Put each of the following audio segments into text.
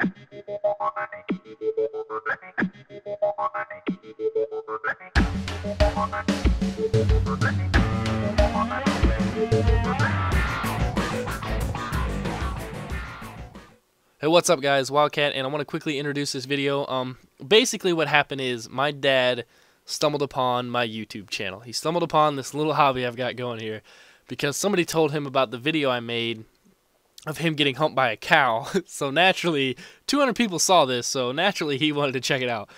Hey, what's up, guys? Wildcat, and I want to quickly introduce this video. Um, basically, what happened is my dad stumbled upon my YouTube channel. He stumbled upon this little hobby I've got going here because somebody told him about the video I made of him getting humped by a cow. so naturally, 200 people saw this, so naturally he wanted to check it out.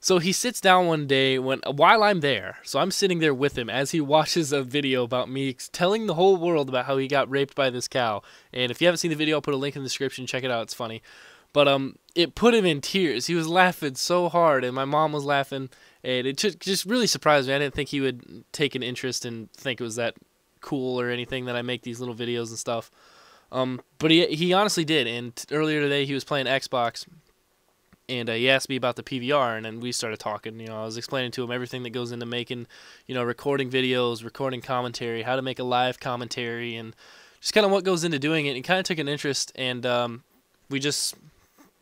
So he sits down one day when while I'm there. So I'm sitting there with him as he watches a video about me telling the whole world about how he got raped by this cow. And if you haven't seen the video, I'll put a link in the description. Check it out. It's funny. But um it put him in tears. He was laughing so hard and my mom was laughing and it just just really surprised me. I didn't think he would take an interest and think it was that cool or anything that I make these little videos and stuff. Um but he he honestly did. And earlier today he was playing Xbox and uh, he asked me about the PVR, and then we started talking. You know, I was explaining to him everything that goes into making, you know, recording videos, recording commentary, how to make a live commentary, and just kind of what goes into doing it. He kind of took an interest, and um, we just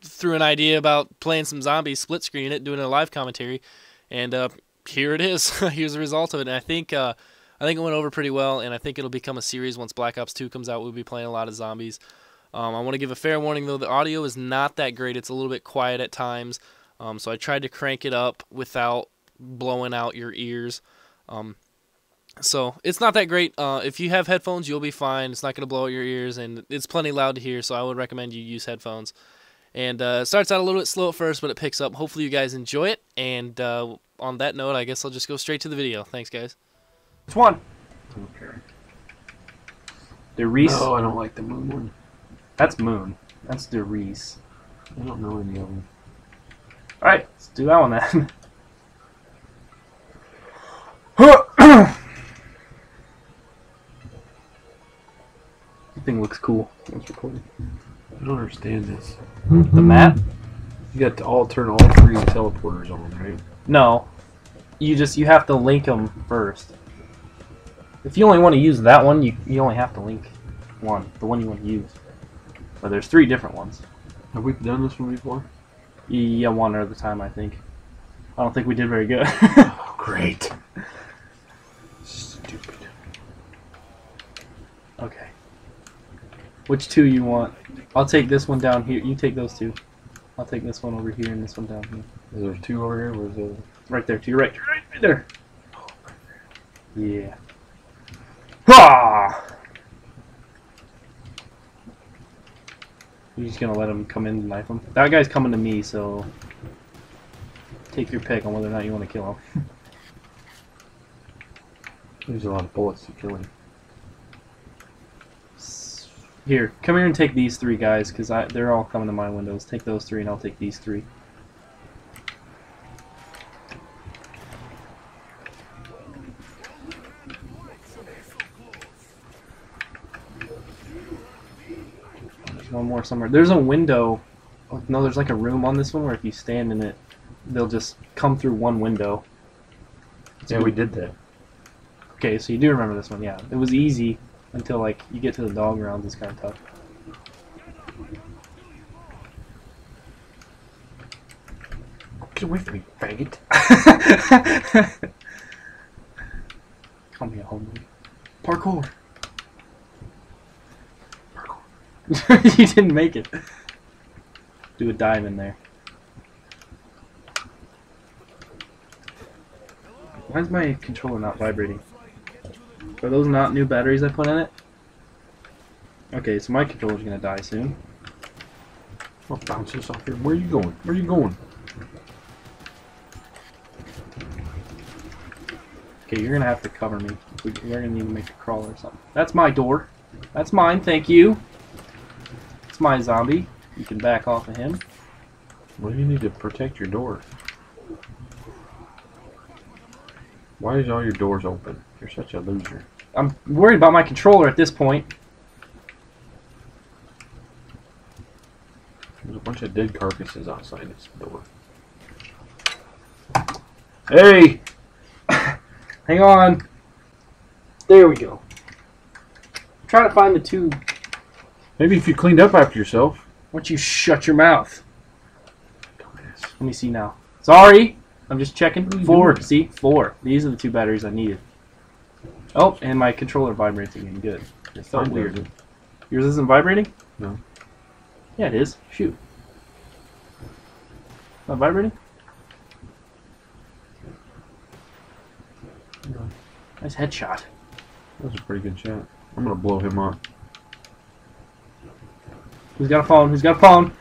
threw an idea about playing some zombies, split screen it, doing a live commentary, and uh, here it is. Here's the result of it. And I think uh, I think it went over pretty well, and I think it'll become a series once Black Ops 2 comes out. We'll be playing a lot of zombies. Um, I want to give a fair warning though, the audio is not that great. It's a little bit quiet at times. Um, so I tried to crank it up without blowing out your ears. Um, so it's not that great. Uh, if you have headphones, you'll be fine. It's not going to blow out your ears, and it's plenty loud to hear. So I would recommend you use headphones. And uh, it starts out a little bit slow at first, but it picks up. Hopefully you guys enjoy it. And uh, on that note, I guess I'll just go straight to the video. Thanks, guys. Which one? Okay. The Riese. No, I don't like the moon one. That's Moon. That's the Riese. I don't know any of them. All right, let's do that one then. the thing looks cool. What's recording? I don't understand this. The map? You got to all turn all three teleporters on, right? No. You just you have to link them first. If you only want to use that one, you you only have to link one, the one you want to use. But there's three different ones. Have we done this one before? Yeah, one at a time, I think. I don't think we did very good. Oh, great. Stupid. okay. Which two you want? I'll take this one down here. You take those two. I'll take this one over here and this one down here. Is there two over here? Where's the? Right there, to your right. To your right, oh, right there. Yeah. Ha! You're just gonna let him come in and knife him? That guy's coming to me, so take your pick on whether or not you want to kill him. There's a lot of bullets to kill him. Here, come here and take these three guys, because they're all coming to my windows. Take those three, and I'll take these three. More somewhere. There's a window. Oh, no, there's like a room on this one where if you stand in it, they'll just come through one window. Yeah, we did that. Okay, so you do remember this one, yeah. It was easy until like you get to the dog rounds. It's kind of tough. Get away from me, faggot. Call me a homie. Parkour. you didn't make it. Do a dive in there. Why is my controller not vibrating? Are those not new batteries I put in it? Okay, so my controller's gonna die soon. I'll bounce this off here. Where are you going? Where are you going? Okay, you're gonna have to cover me. We're gonna need to make a crawl or something. That's my door. That's mine, thank you. It's my zombie. You can back off of him. What do you need to protect your door? Why is all your doors open? You're such a loser. I'm worried about my controller at this point. There's a bunch of dead carcasses outside this door. Hey! Hang on. There we go. I'm trying to find the two. Maybe if you cleaned up after yourself. Why don't you shut your mouth? Let me see now. Sorry, I'm just checking. What are you Four. doing? See, four. These are the two batteries I needed. Oh, and my controller vibrating again. Good. It felt Mine weird. doesn't. Yours isn't vibrating? No. Yeah, it is. Shoot. Not vibrating? No. Nice headshot. That was a pretty good shot. I'm gonna blow him up. Who's got a phone? Who's got a phone?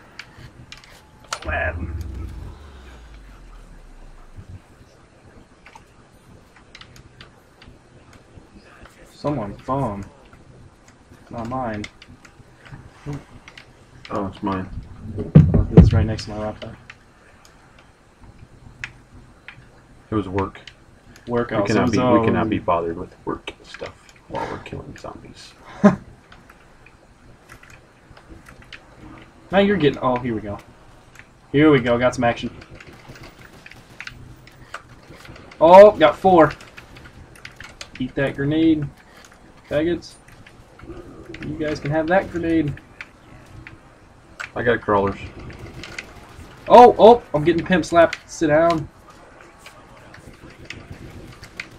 Wham. Someone's phone. Not mine. Oh, it's mine. It's right next to my laptop. It was work. Work We cannot be. We cannot be bothered with work stuff while we're killing zombies. Now you're getting. Oh, here we go. Here we go. Got some action. Oh, got four. Eat that grenade, faggots. You guys can have that grenade. I got crawlers. Oh, oh, I'm getting pimp slapped. Sit down.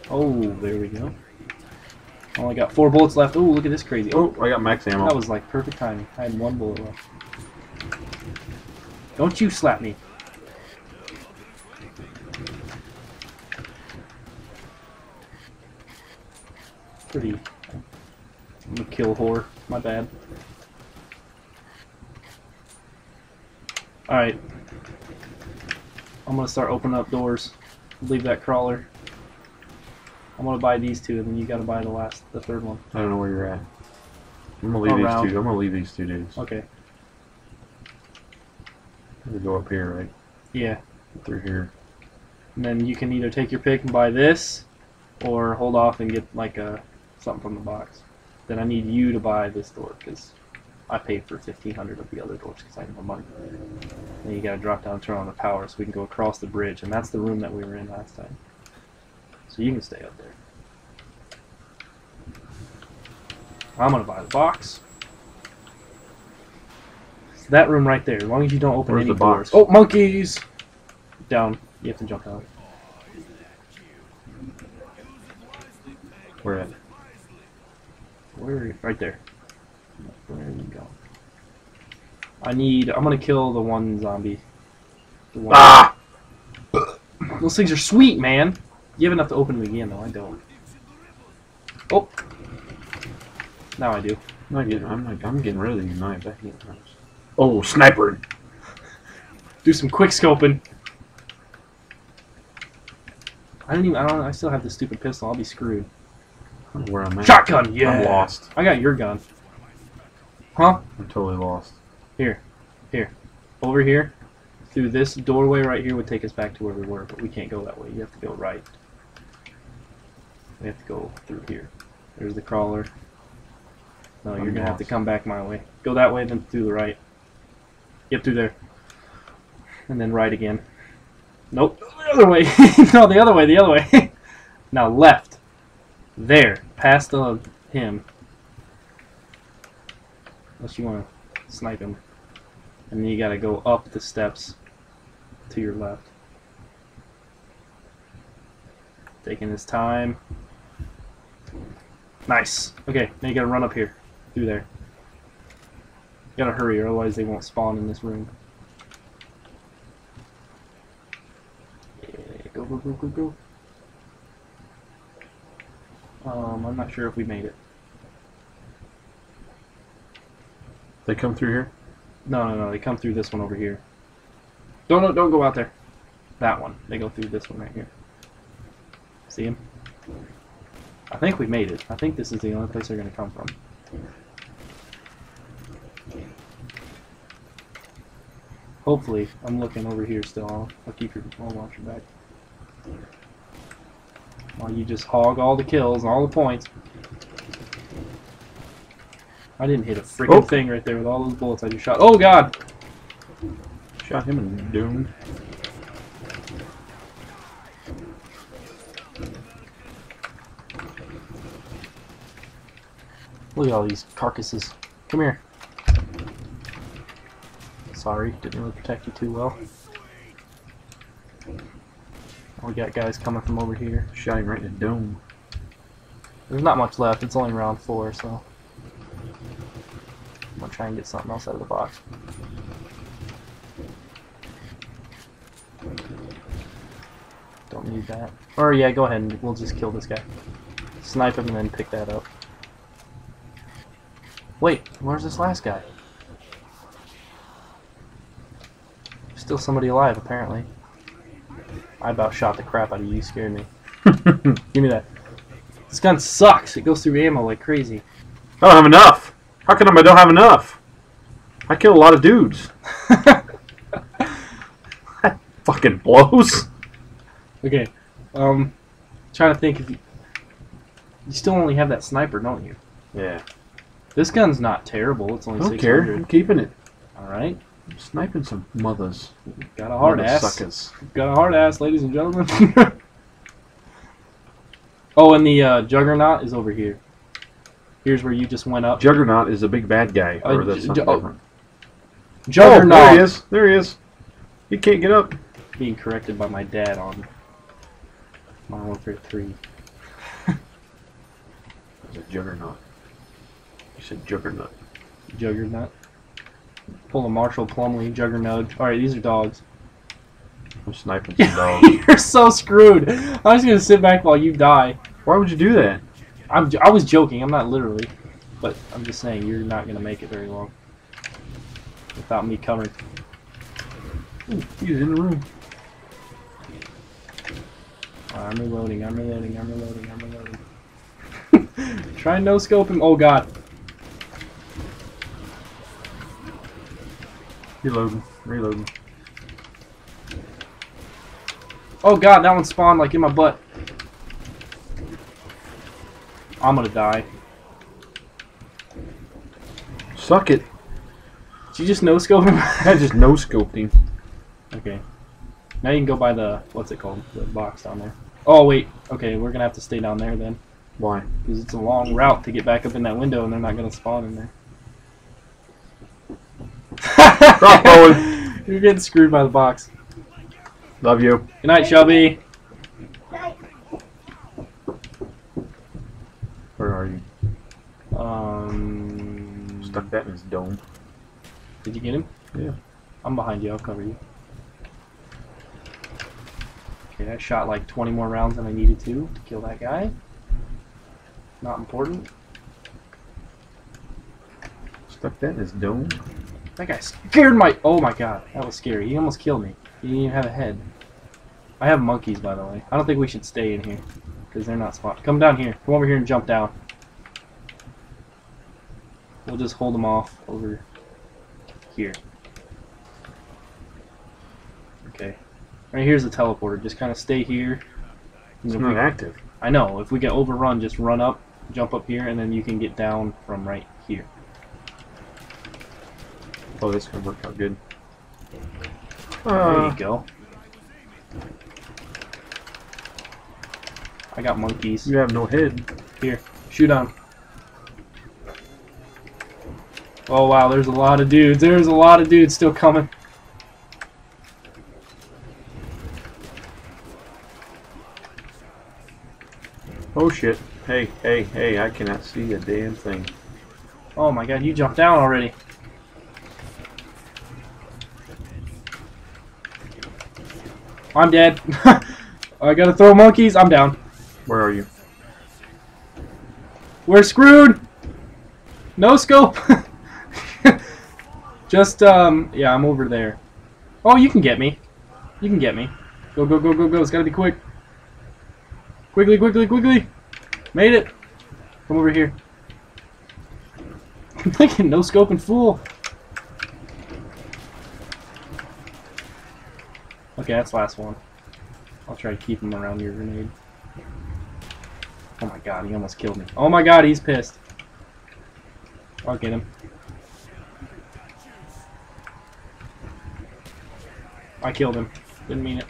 Oh, there we go. Oh, Only got four bullets left. Oh, look at this crazy. Oh, Oh, I got max ammo. that was like perfect timing. I had one bullet left. Don't you slap me. Pretty. I'm a kill whore. My bad. Alright. I'm gonna start opening up doors. Leave that crawler. I'm gonna buy these two, and then you gotta buy the last, the third one. I don't know where you're at. I'm gonna leave Around. these two. I'm gonna leave these two dudes. Okay. We go up here, right? Yeah. Through here. And then you can either take your pick and buy this, or hold off and get like a something from the box. Then I need you to buy this door because I paid for fifteen hundred of the other doors because I had more money. Then you gotta drop down, and turn on the power, so we can go across the bridge, and that's the room that we were in last time. So you can stay up there. I'm gonna buy the box. That room right there. As long as you don't open Where's any the box? doors. Oh, monkeys! Down. You have to jump down. Where at? Where are you? Right there. Where you go? I need. I'm gonna kill the one zombie. The one. Ah! Those things are sweet, man. You have enough to open them again, though. I don't. Oh. Now I do. I'm not getting. I'm like. I'm getting rid of these knives. I hate knives. Oh, sniper! Do some quick scoping. I don't even. I don't. I still have the stupid pistol. I'll be screwed. Where I'm at. Shotgun. Yeah. I'm lost. I got your gun. Huh? I'm totally lost. Here, here, over here, through this doorway right here would take us back to where we were, but we can't go that way. You have to go right. We have to go through here. There's the crawler. No, you're gonna have to come back my way. Go that way, then through the right. Yep, through there. And then right again. Nope. The other way. no, the other way. The other way. now left. There. Past him. Unless you want to snipe him. And then you gotta go up the steps to your left. Taking his time. Nice. Okay, now you gotta run up here. Through there. Gotta hurry, or otherwise they won't spawn in this room. Yeah, go, go, go, go, go. Um, I'm not sure if we made it. They come through here. No, no, no. They come through this one over here. Don't, no, don't go out there. That one. They go through this one right here. See him? I think we made it. I think this is the only place they're gonna come from. Hopefully, I'm looking over here still. I'll, I'll keep your. I'll watch your back. While you just hog all the kills, and all the points. I didn't hit a freaking Oh. thing right there with all those bullets I just shot. Oh god! Shot him and doomed. Look at all these carcasses. Come here. Sorry, didn't really protect you too well. We got guys coming from over here. Shot him right in the dome. There's not much left. It's only round four, so I'm gonna try and get something else out of the box. Don't need that. Or yeah, go ahead and we'll just kill this guy. Snipe him and then pick that up. Wait, where's this last guy? Still somebody alive, apparently. I about shot the crap out of you. You scared me. Give me that. This gun sucks. It goes through ammo like crazy. I don't have enough. How come I don't have enough? I kill a lot of dudes. Fucking blows. okay. Um, trying to think if you, you still only have that sniper, don't you? Yeah. This gun's not terrible. It's I only don't care. I'm keeping it. All right. I'm sniping some mothers. Got a hard Mother ass. Suckers. Got a hard ass, ladies and gentlemen. oh, and the uh, juggernaut is over here. Here's where you just went up. Juggernaut is a big bad guy. Uh, Or that's something oh, different. Juggernaut. Oh, there he is. There he is. He can't get up. Being corrected by my dad on Modern Warfare 3. It's a juggernaut. You said juggernaut. Juggernaut. Pull a Marshall Plumley, Juggernaut. Alright, these are dogs. I'm sniping some dogs. You're so screwed. I'm just gonna sit back while you die. Why would you do that? I'm, j- I was joking, I'm not literally. But I'm just saying, you're not gonna make it very long. Without me covering. Ooh, he's in the room. Alright, I'm reloading, I'm reloading, I'm reloading, I'm reloading. Try and no scope him. Oh god. Reloading. Reloading. Oh god, that one spawned like in my butt. I'm gonna die. Suck it. Did you just no scope him? I just no scoped him. okay. Now you can go by the what's it called? The box down there. Oh wait. Okay, we're gonna have to stay down there then. Why? Because it's a long route to get back up in that window and they're not gonna spawn in there. Crossbowing. You're getting screwed by the box. Love you. Good night, Shelby. Where are you? Um Stuck that in his dome. Did you get him? Yeah. I'm behind you, I'll cover you. Okay, I shot like 20 more rounds than I needed to to kill that guy. Not important. Stuck that in his dome. That guy scared my. Oh my god, that was scary. He almost killed me. He didn't even have a head. I have monkeys, by the way. I don't think we should stay in here because they're not spot. Come down here. Come over here and jump down. We'll just hold them off over here. Okay. Right here's the teleporter. Just kind of stay here. It's not we- active. I know. If we get overrun, just run up, jump up here, and then you can get down from right here. Oh, this gonna work out good. there Uh, you go. I got monkeys. you have no head. Here, shoot on. Oh wow, there's a lot of dudes. There's a lot of dudes still coming. Oh shit. Hey, hey, hey, I cannot see a damn thing. Oh my god, you jumped down already. I'm dead. I gotta throw monkeys. I'm down. Where are you? We're screwed. No scope. Just um, yeah, I'm over there. Oh, you can get me. You can get me. Go, go, go, go, go. It's gotta be quick. Quickly, quickly, quickly. Made it. Come over here. I'm thinking no scope and fool. Okay, that's the last one. I'll try to keep him around your grenade. Oh my god, he almost killed me. Oh my god, he's pissed. I'll get him. I killed him. Didn't mean it.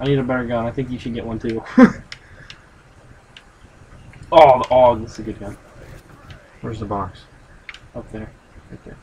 I need a better gun. I think you should get one too. oh, the AUG. This is a good gun. Where's the box? Up there. Right there.